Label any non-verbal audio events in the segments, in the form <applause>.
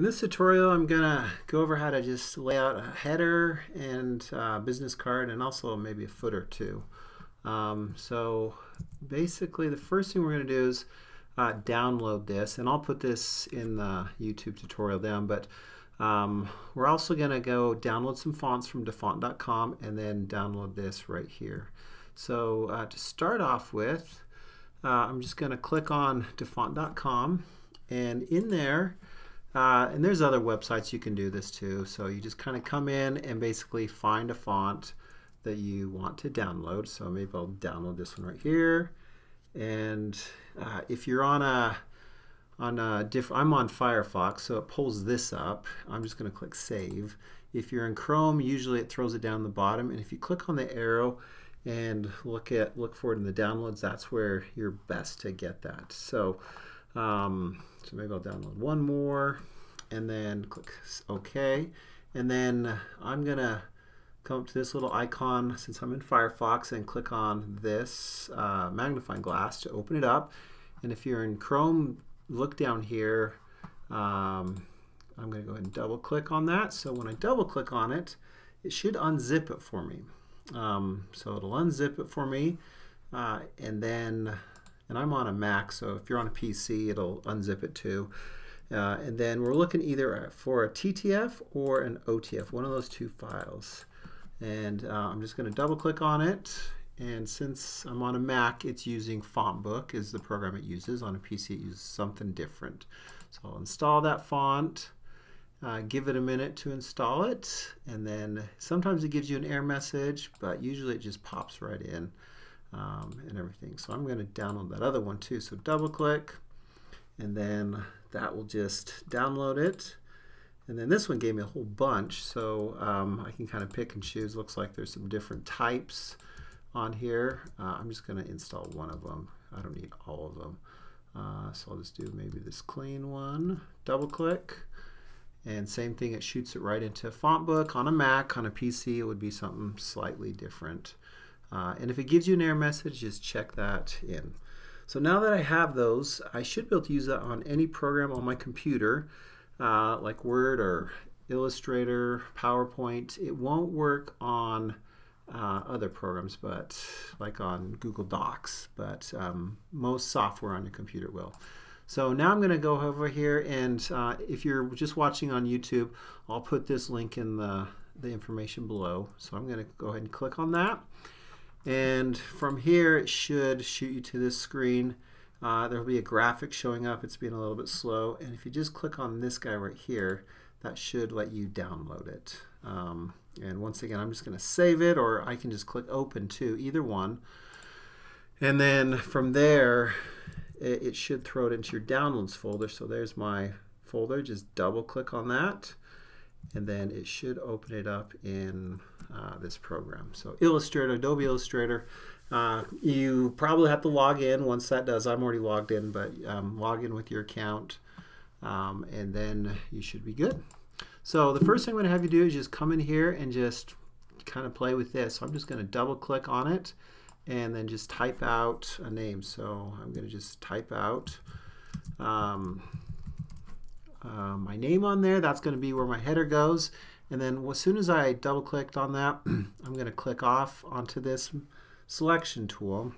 In this tutorial, I'm going to go over how to just lay out a header and business card and also maybe a footer too. Um, so basically the first thing we're going to do is uh, download this and I'll put this in the YouTube tutorial down but um, we're also going to go download some fonts from dafont.com and then download this right here. So uh, to start off with uh, I'm just going to click on dafont.com and in there uh, and there's other websites you can do this too. So you just kind of come in and basically find a font that you want to download. So maybe I'll download this one right here. And uh, if you're on a on a different, I'm on Firefox, so it pulls this up. I'm just going to click Save. If you're in Chrome, usually it throws it down the bottom. And if you click on the arrow and look at look for it in the downloads, that's where you're best to get that. So um, so maybe I'll download one more and then click OK. And then I'm going to come up to this little icon since I'm in Firefox and click on this uh, magnifying glass to open it up. And if you're in Chrome, look down here. Um, I'm going to go ahead and double click on that. So when I double click on it, it should unzip it for me. Um, so it'll unzip it for me. Uh, and then and I'm on a Mac, so if you're on a PC, it'll unzip it too. Uh, and then we're looking either for a TTF or an OTF, one of those two files. And uh, I'm just going to double click on it. And since I'm on a Mac, it's using FontBook is the program it uses. On a PC, it uses something different. So I'll install that font, uh, give it a minute to install it, and then sometimes it gives you an error message, but usually it just pops right in um, and everything. So I'm going to download that other one too. So double click and then that will just download it. And then this one gave me a whole bunch, so um, I can kind of pick and choose. Looks like there's some different types on here. Uh, I'm just going to install one of them. I don't need all of them. Uh, so I'll just do maybe this clean one. Double click. And same thing, it shoots it right into FontBook. On a Mac, on a PC, it would be something slightly different. Uh, and if it gives you an error message, just check that in. So now that I have those, I should be able to use that on any program on my computer, uh, like Word or Illustrator, PowerPoint. It won't work on uh, other programs, but like on Google Docs, but um, most software on your computer will. So now I'm going to go over here, and uh, if you're just watching on YouTube, I'll put this link in the, the information below. So I'm going to go ahead and click on that. And from here, it should shoot you to this screen. Uh, there will be a graphic showing up. It's being a little bit slow. And if you just click on this guy right here, that should let you download it. Um, and once again, I'm just going to save it, or I can just click open too, either one. And then from there, it, it should throw it into your downloads folder. So there's my folder. Just double click on that and then it should open it up in uh, this program. So Illustrator, Adobe Illustrator, uh, you probably have to log in once that does. I'm already logged in, but um, log in with your account um, and then you should be good. So the first thing I'm going to have you do is just come in here and just kind of play with this. So I'm just going to double click on it and then just type out a name. So I'm going to just type out um, uh, my name on there. That's going to be where my header goes. And then as soon as I double clicked on that, <clears throat> I'm going to click off onto this selection tool.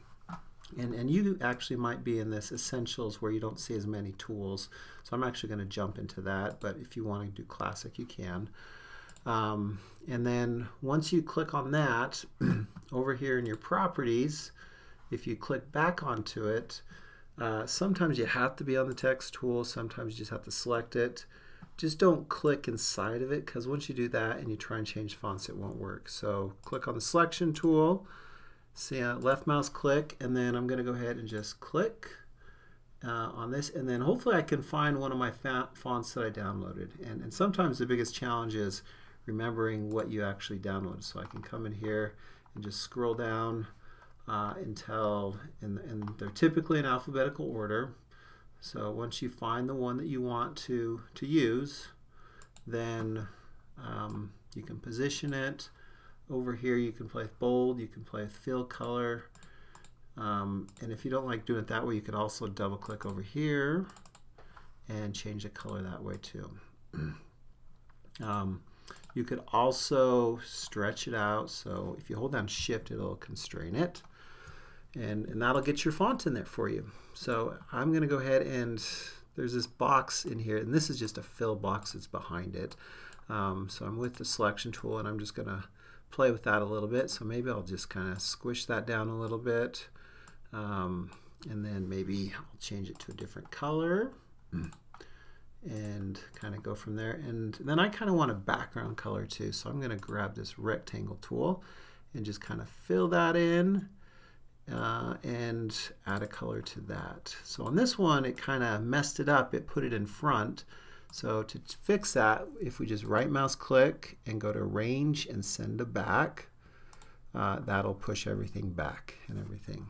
And, and you actually might be in this essentials where you don't see as many tools. So I'm actually going to jump into that. But if you want to do classic, you can. Um, and then once you click on that, <clears throat> over here in your properties, if you click back onto it, uh, sometimes you have to be on the text tool, sometimes you just have to select it. Just don't click inside of it because once you do that and you try and change fonts, it won't work. So click on the selection tool, see uh, left mouse click, and then I'm going to go ahead and just click uh, on this, and then hopefully I can find one of my fonts that I downloaded. And, and sometimes the biggest challenge is remembering what you actually downloaded. So I can come in here and just scroll down uh, until, and, and they're typically in alphabetical order. So once you find the one that you want to, to use, then um, you can position it. Over here you can play with bold, you can play with fill color. Um, and if you don't like doing it that way, you could also double click over here and change the color that way too. <clears throat> um, you could also stretch it out. So if you hold down shift, it'll constrain it. And, and that'll get your font in there for you. So I'm going to go ahead and there's this box in here, and this is just a fill box that's behind it. Um, so I'm with the selection tool, and I'm just going to play with that a little bit. So maybe I'll just kind of squish that down a little bit. Um, and then maybe I'll change it to a different color and kind of go from there. And then I kind of want a background color too. So I'm going to grab this rectangle tool and just kind of fill that in uh, and add a color to that. So on this one, it kind of messed it up. It put it in front. So to fix that, if we just right mouse click and go to arrange and send to back, uh, that'll push everything back and everything.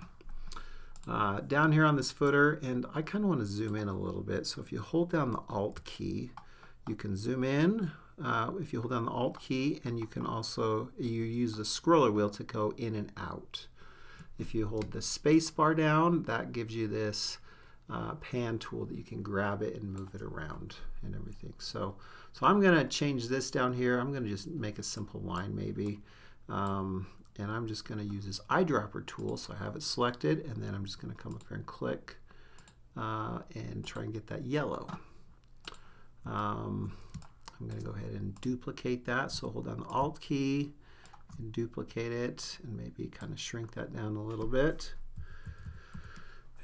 Uh, down here on this footer, and I kind of want to zoom in a little bit. So if you hold down the Alt key, you can zoom in. Uh, if you hold down the Alt key, and you can also you use the scroller wheel to go in and out. If you hold the space bar down, that gives you this uh, pan tool that you can grab it and move it around and everything. So, so I'm going to change this down here. I'm going to just make a simple line maybe. Um, and I'm just going to use this eyedropper tool. So I have it selected, and then I'm just going to come up here and click uh, and try and get that yellow. Um, I'm going to go ahead and duplicate that. So hold down the Alt key and duplicate it, and maybe kind of shrink that down a little bit.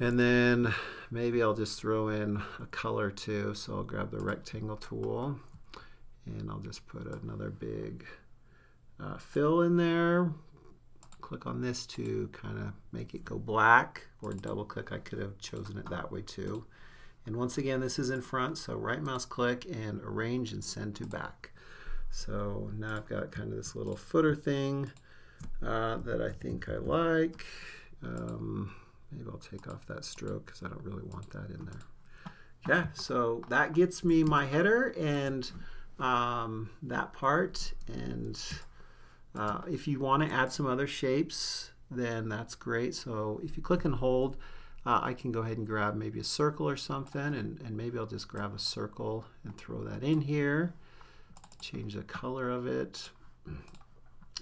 And then maybe I'll just throw in a color too. So I'll grab the rectangle tool and I'll just put another big uh, fill in there click on this to kind of make it go black or double click. I could have chosen it that way too. And once again, this is in front, so right mouse click and arrange and send to back. So now I've got kind of this little footer thing uh, that I think I like. Um, maybe I'll take off that stroke because I don't really want that in there. Yeah, so that gets me my header and um, that part and uh, if you want to add some other shapes, then that's great. So if you click and hold, uh, I can go ahead and grab maybe a circle or something, and, and maybe I'll just grab a circle and throw that in here. Change the color of it.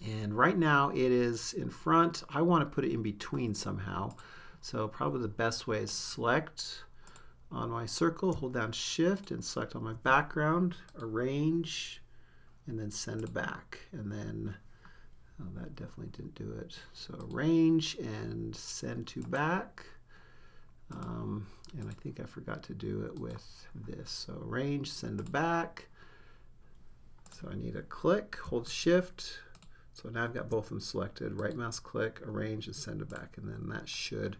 And right now it is in front. I want to put it in between somehow. So probably the best way is select on my circle, hold down shift and select on my background, arrange, and then send it back. And then Oh, that definitely didn't do it. So arrange and send to back. Um, and I think I forgot to do it with this. So arrange, send to back. So I need a click, hold shift. So now I've got both of them selected. Right mouse click, arrange, and send it back. And then that should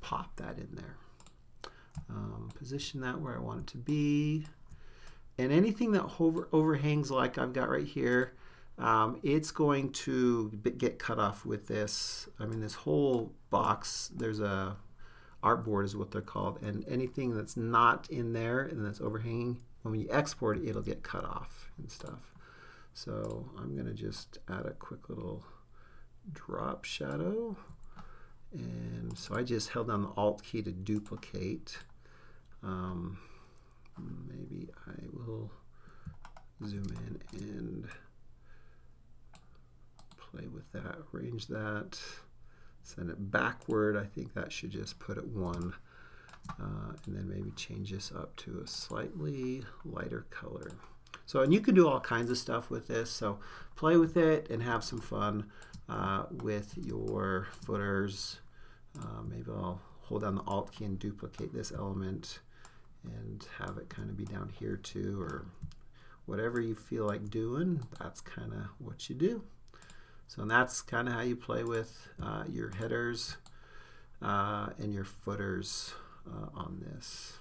pop that in there. Um, position that where I want it to be. And anything that over, overhangs like I've got right here, um, it's going to get cut off with this. I mean, this whole box, there's a artboard is what they're called, and anything that's not in there and that's overhanging, when you export it, it'll get cut off and stuff. So I'm going to just add a quick little drop shadow. And so I just held down the Alt key to duplicate. Um, maybe I will zoom in and play with that, arrange that, send it backward. I think that should just put it one. Uh, and then maybe change this up to a slightly lighter color. So, and you can do all kinds of stuff with this. So play with it and have some fun uh, with your footers. Uh, maybe I'll hold down the Alt key and duplicate this element and have it kind of be down here too, or whatever you feel like doing, that's kind of what you do. So that's kind of how you play with uh, your headers uh, and your footers uh, on this.